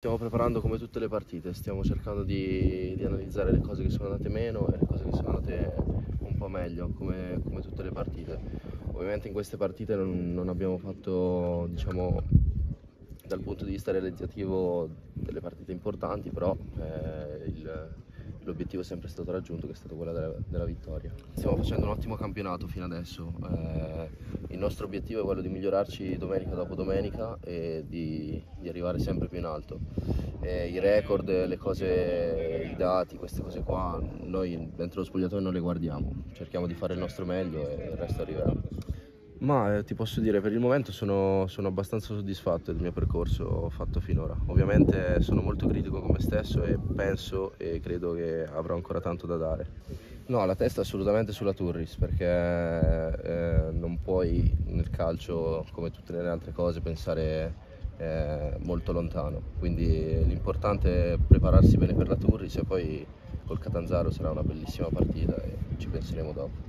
Stiamo preparando come tutte le partite, stiamo cercando di, di, analizzare le cose che sono andate meno e le cose che sono andate un po' meglio, come, come tutte le partite. Ovviamente in queste partite non, non abbiamo fatto, diciamo, dal punto di vista realizzativo delle partite importanti, però eh, il, l'obiettivo è sempre stato raggiunto che è stato quello della, della vittoria. Stiamo facendo un ottimo campionato fino adesso, eh, il nostro obiettivo è quello di migliorarci domenica dopo domenica e di, di arrivare sempre più in alto. Eh, I record, le cose, i dati, queste cose qua, noi dentro lo spogliatoio non le guardiamo, cerchiamo di fare il nostro meglio e il resto arriverà. Ma eh, ti posso dire, per il momento sono, sono, abbastanza soddisfatto del mio percorso fatto finora. Ovviamente sono molto critico con me stesso e penso e credo che avrò ancora tanto da dare. No, la testa assolutamente sulla Turris perché eh, non puoi nel calcio, come tutte le altre cose, pensare eh, molto lontano. Quindi l'importante è prepararsi bene per la Turris e poi col Catanzaro sarà una bellissima partita e ci penseremo dopo.